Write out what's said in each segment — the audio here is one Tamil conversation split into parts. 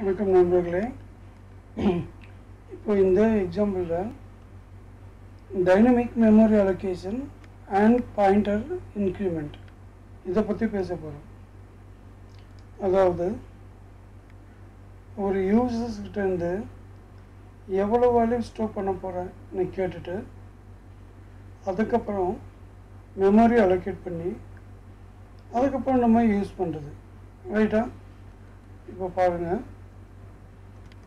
வணக்கம் நண்பர்களே. இப்போ இந்த எக்ஸாம்பிளில் dynamic memory allocation and pointer increment இதை பற்றி பேச போகிறோம் அதாவது ஒரு யூசர்ஸ் கிட்டேருந்து எவ்வளோ வேலையும் ஸ்டோர் பண்ண போகிறேன்னு கேட்டுட்டு அதுக்கப்புறம் மெமரி அலோகேட் பண்ணி அதுக்கப்புறம் நம்ம யூஸ் பண்ணுறது ரைட்டா இப்போ பாருங்கள்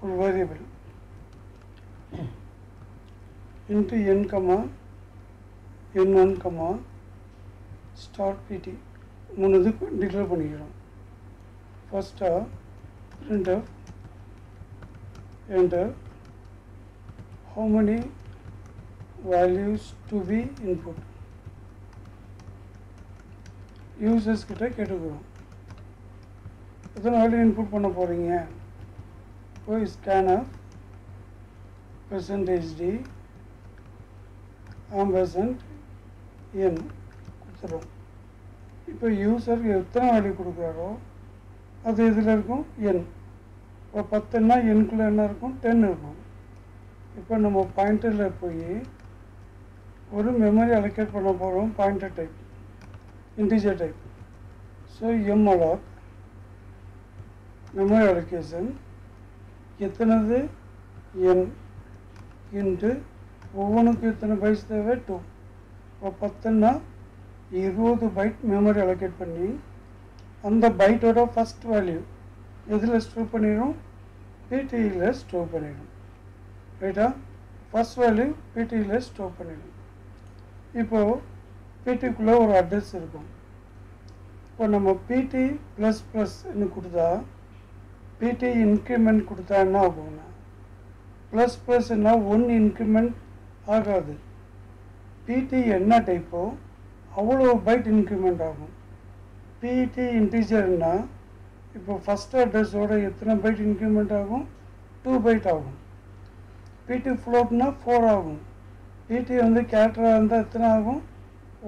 ஒரு variable int n comma n one comma star பிடி மூணு இது டிக்ளேர் பண்ணிக்கிறோம். ஃபஸ்ட்டாக printf ரெண்டு how many values to be input users கிட்ட கேட்டுக்கிறோம். எத்தனை வேல்யூ இன்புட் பண்ண போகிறீங்க இப்போ scanner percentage d. Ampersand n கொடுத்துறோம் இப்போ யூசர் எத்தனை வேல்யூ கொடுக்குறாரோ அது இதில் இருக்கும்? என் இப்போ பத்துன்னா எண்குள்ளே என்ன இருக்கும்? டென் இருக்கும். இப்போ நம்ம பாயிண்டரில் போய் ஒரு மெமரி அலோகேட் பண்ண போகிறோம் pointer type integer type so m memory memory எத்தனது? என் இன்று ஒவ்வொன்றுக்கும் எத்தனை பைட்ஸ் தேவை டூ. இப்போ பத்துன்னா இருபது பைட் மெமரி அலோகேட் பண்ணி அந்த பைட்டோட ஃபஸ்ட் வேல்யூ எதில் ஸ்டோர் பண்ணிடும் பிடியில் ஸ்டோர் பண்ணிடும் ரைட்டா ஃபஸ்ட் வேல்யூ பிடியில் ஸ்டோர் பண்ணிடும் இப்போது பிடிக்குள்ளே ஒரு அட்ரஸ் இருக்கும். இப்போ நம்ம பிடி ப்ளஸ் ப்ளஸ்ன்னு கொடுத்தா பிடி இன்க்ரிமெண்ட் கொடுத்தா என்ன ஆகும்னா? ப்ளஸ் ப்ளஸ்னா ஒன் இன்க்ரிமெண்ட் ஆகாது. பிடி என்ன டைப்போ அவ்வளோ பைட் இன்க்ரிமெண்ட் ஆகும். பிடி இன்டீஜர்னா இப்போ ஃபஸ்ட் அட்ரஸோட எத்தனை பைட் இன்க்ரிமெண்ட் ஆகும்? டூ பைட் ஆகும். பிடி ஃப்ளோட்னா ஃபோர் ஆகும். பிடி வந்து கேரக்டராக இருந்தால் எத்தனை ஆகும்?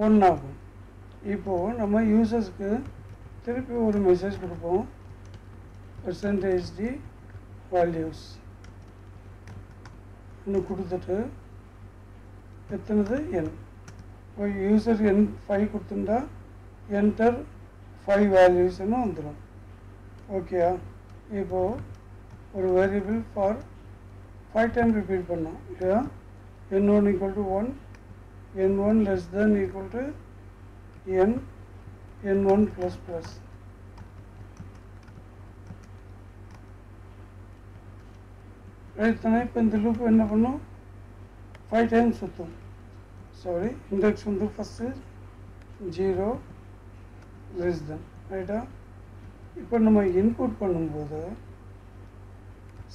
ஒன் ஆகும். இப்போது நம்ம யூசர்ஸ்க்கு திருப்பி ஒரு மெசேஜ் கொடுப்போம். பெர்சன்டேஜ் டி வேல்யூஸ் இன்னும் கொடுத்துட்டு எத்தனது என் இப்போ யூசர் என் ஃபைவ் கொடுத்துட்டா என்டர் ஃபைவ் வேல்யூஸ்னு வந்துடும் ஓகேயா இப்போது ஒரு variable for five time repeat பண்ணோம் இல்லையா n one equal to one n1 less than equal to n n1 plus plus. Right தானே இப்போ இந்த லூப் என்ன பண்ணும்? ஃபைவ் டைம்ஸ் சுற்றும் சாரி இண்டெக்ஸ் வந்து ஃபஸ்ட்டு ஜீரோ லெஸ் தென் ரைட்டா இப்போ நம்ம இன்புட் பண்ணும்போது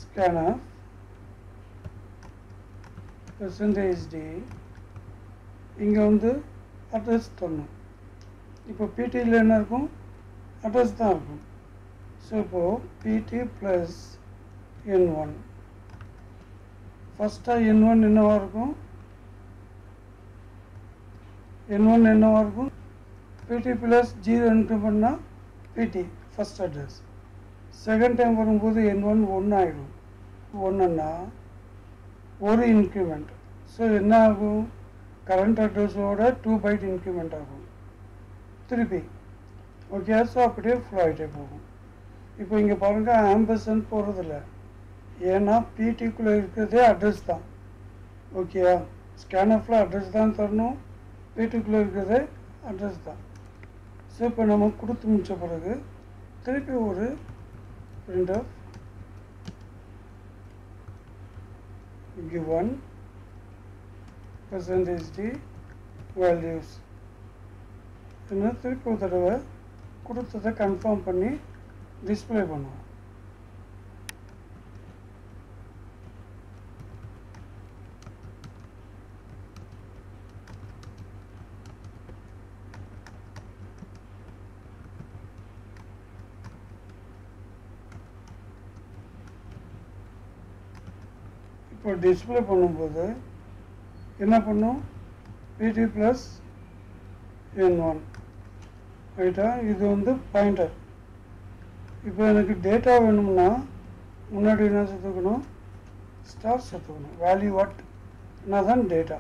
ஸ்கேனர் பெர்சன்டேஜ் டி இங்கே வந்து அட்ரஸ் தரணும். இப்போ பிடியில் என்ன இருக்கும்? அட்ரஸ் தான் இருக்கும். ஸோ இப்போது பிடி ப்ளஸ் என் ஒன் ஃபஸ்ட்டாக என் ஒன் என்னவாக இருக்கும். என் ஒன் என்னவாக இருக்கும். பிடி ப்ளஸ் ஜீரோ என்ட்ரு பண்ணால் பிடி ஃபஸ்ட் அட்ரஸ் செகண்ட் டைம் வரும்போது என் ஒன் ஒன்று ஆகிடும் ஒன்றுன்னா ஒரு இன்க்ரிமெண்ட் ஸோ என்ன ஆகும்? கரண்ட் அட்ரஸோட டூ பைட் இன்க்ரிமெண்ட் ஆகும். திருப்பி. ஓகே ஸோ அப்படியே ஃப்ளோ ஆகிட்டே போகும். இப்போ இங்கே பாருங்கள் ஆம்பர்சன் போகிறதில்ல ஏன்னா பிடிக்குள்ளே இருக்கிறதே அட்ரஸ் தான். ஓகேயா ஸ்கேனஃபில் அட்ரஸ் தான் தரணும். பிடிக்குள்ளே இருக்கிறதே அட்ரஸ் தான். ஸோ இப்போ நம்ம கொடுத்து முடித்த பிறகு திருப்பி ஒரு print of given percentage d values. என்ன திருப்பி ஒரு தடவை கொடுத்ததை கன்ஃபார்ம் பண்ணி டிஸ்பிளே பண்ணுவோம். இப்போ டிஸ்பிளே பண்ணும்போது என்ன பண்ணும்? பிடி ப்ளஸ் என் ஒன் ரைட்டா இது வந்து பாயிண்டர் இப்போ எனக்கு டேட்டா வேணும்னா முன்னாடி என்ன சேர்த்துக்கணும்? ஸ்டார் சேர்த்துக்கணும். வேல்யூ வாட் என்ன தான் டேட்டா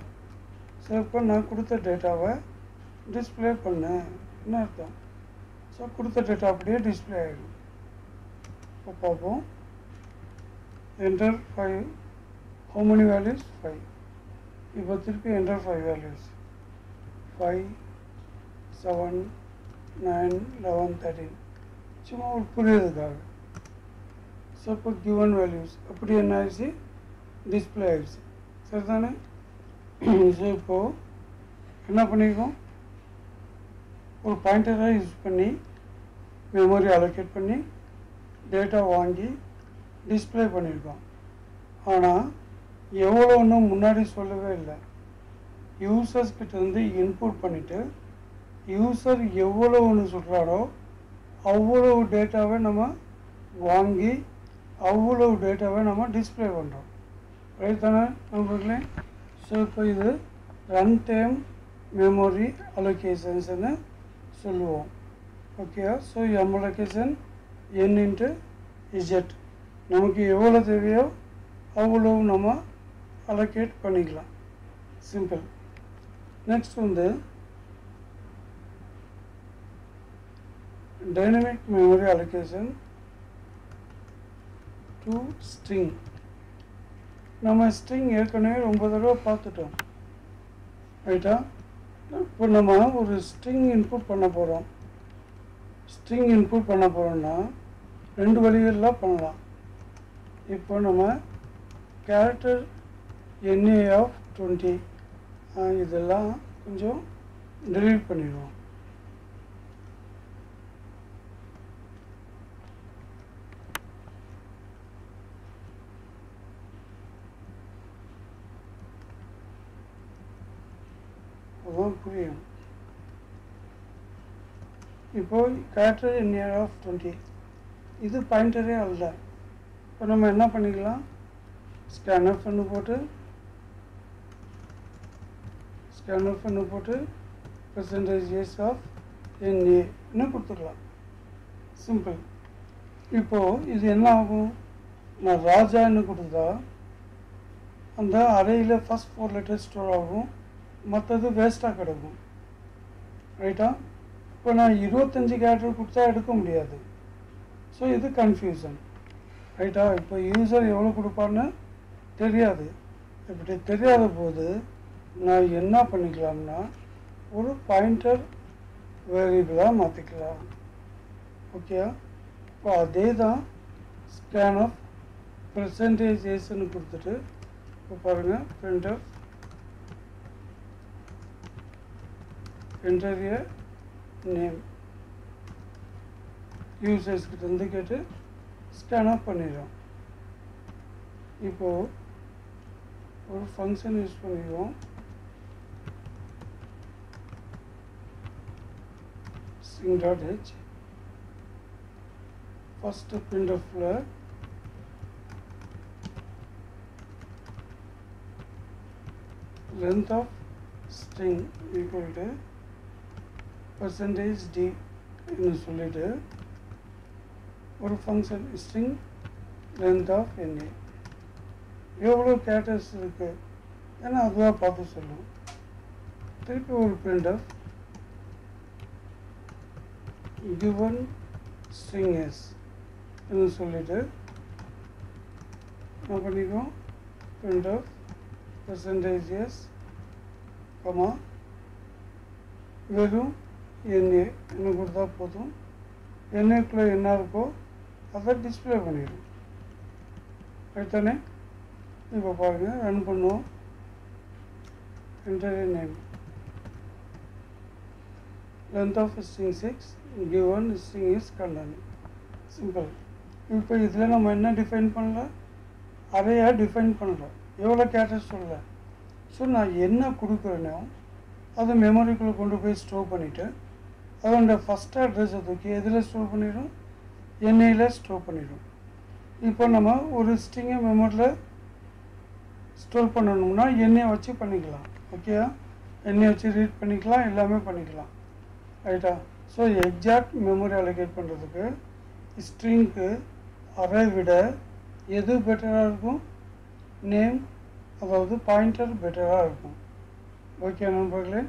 ஸோ இப்போ நான் கொடுத்த டேட்டாவை டிஸ்பிளே பண்ணேன். என்ன அர்த்தம்? ஸோ கொடுத்த டேட்டா அப்படியே டிஸ்ப்ளே ஆகிடும் இப்போ பார்ப்போம். Enter five how many values five இப்போ திருப்பி enter five values five seven nine eleven thirteen சும்மா ஒரு புரியுறதுக்காக ஸோ இப்போ கிவன் வேல்யூஸ் அப்படி என்ன ஆயிடுச்சு டிஸ்பிளே ஆயிடுச்சு சரிதானே ஸோ இப்போது என்ன பண்ணியிருக்கோம் ஒரு பாயிண்டராக யூஸ் பண்ணி மெமரி அலோகேட் பண்ணி டேட்டா வாங்கி டிஸ்ப்ளே பண்ணியிருக்கோம் ஆனால் எவ்வளோன்னு முன்னாடி சொல்லவே இல்லை. யூசர்ஸ் கிட்டேருந்து இன்புட் பண்ணிவிட்டு யூசர் எவ்வளோன்னு சொல்கிறாரோ அவ்வளவு டேட்டாவை நம்ம வாங்கி அவ்வளவு டேட்டாவை நம்ம டிஸ்ப்ளே பண்ணுறோம் ரைட் தானே நண்பர்களே? ஸோ இப்போ இது ரன் டைம் மெமரி அலோகேஷன்ஸ்னு சொல்லுவோம். ஓகேயா so M allocation n into Z நமக்கு எவ்வளோ தேவையோ அவ்வளோ நம்ம அலோகேட் பண்ணிக்கலாம். சிம்பிள் நெக்ஸ்ட் வந்து dynamic memory allocation to string நம்ம ஸ்ட்ரிங் ஏற்கனவே ரொம்ப தடவை பார்த்துட்டோம். ரைட்டா இப்போ நம்ம ஒரு ஸ்ட்ரிங் இன்புட் பண்ண போகிறோம் ஸ்ட்ரிங் இன்புட் பண்ண போகிறோம்னா ரெண்டு வழிகளில் பண்ணலாம். இப்போ நம்ம கேரக்டர் என்ஏஎஃப் டுவெண்ட்டி இதெல்லாம் கொஞ்சம் delete பண்ணிடுவோம். அதான் புரியும். இப்போ கேரக்டர் இன் இயர் ஆஃப் டுவெண்ட்டி இது பாயிண்டரே அல்ல. இப்போ நம்ம என்ன பண்ணிக்கலாம்? ஸ்கேன் அப் பண்ணு போட்டு ஸ்கேனர் பண்ணி போட்டு பர்சன்டேஜ் ஏஸ் ஆஃப் என்ஏன்னு கொடுத்துக்கலாம் சிம்பிள் இப்போது இது என்ன ஆகும்? நான் ராஜான்னு கொடுத்தா அந்த அறையில் ஃபஸ்ட் ஃபோர் லெட்டர் ஸ்டோர் ஆகும். மற்றது வேஸ்ட்டாக கிடக்கும். ரைட்டா இப்போ நான் இருபத்தஞ்சி கேரக்டர் கொடுத்தா எடுக்க முடியாது. ஸோ இது கன்ஃபியூஷன் ரைட்டா இப்போ யூசர் எவ்வளோ கொடுப்பான்னு தெரியாது. இப்படி தெரியாத போது நான் என்ன பண்ணிக்கலாம்னா ஒரு பாயிண்டர் வேரியபிளாக மாற்றிக்கலாம் ஓகே இப்போ அதே தான் ஸ்கேன் ஆஃப் பெர்சன்டேஜஸ்ன்னு கொடுத்துட்டு இப்போ பாருங்கள் printer of enter a name. கிட்ட இருந்து கேட்டு ஸ்கேன் ஆஃப் பண்ணிடுறோம் இப்போது ஒரு ஃபங்க்ஷன் யூஸ் பண்ணிடுவோம் string dot h first print of flag length of string equal to percentage d ன்னு சொல்லிட்டு ஒரு function string length of N A எவ்வளோ கேரக்டர்ஸ் இருக்குது ஏன்னா அதுவாக பார்த்து சொல்லும் திருப்பி ஒரு print of given string s ன்னு சொல்லிட்டு என்ன பண்ணிக்குவோம் print of percentage s கமா வெறும் என்ஏ என்ன கொடுத்தா போதும் என்ஏக்குள்ளே என்ன இருக்கோ அதை டிஸ்பிளே பண்ணிடும் ரைட்டானே இப்போ பாருங்கள் ரன் பண்ணுவோம் enter a name length of string 6 given string is content simple இப்போ இதில் நம்ம என்ன டிஃபைன் பண்ணல அறையாக டிஃபைன் பண்ணல எவ்வளோ கேரக்டர்ஸ் சொல்லல ஸோ நான் என்ன கொடுக்குறேனோ அதை மெமரிக்குள்ளே கொண்டு போய் ஸ்டோர் பண்ணிவிட்டு அதோட ஃபஸ்ட் அட்ரஸை தூக்கி எதில் ஸ்டோர் பண்ணிடும்? எண்ணெயில் ஸ்டோர் பண்ணிடும். இப்போ நம்ம ஒரு ஸ்ட்ரிங்கை மெமரியில் ஸ்டோர் பண்ணணும்னா எண்ணெயை வச்சு பண்ணிக்கலாம். ஓகே எண்ணெயை வச்சு ரீட் பண்ணிக்கலாம் எல்லாமே பண்ணிக்கலாம். ரைட்டா ஸோ எக்ஸாக்ட் மெமரி அலோகேட் பண்ணுறதுக்கு ஸ்ட்ரிங்க்கு அரை விட எது பெட்டராக இருக்கும்? நேம் அதாவது பாயிண்டர் பெட்டராக இருக்கும். ஓகே நண்பர்களே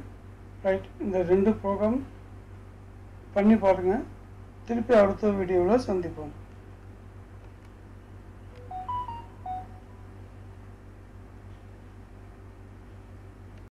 ரைட் இந்த ரெண்டு ப்ரோக்ராம் பண்ணி பாருங்கள் திருப்பி அடுத்த வீடியோவில் சந்திப்போம்.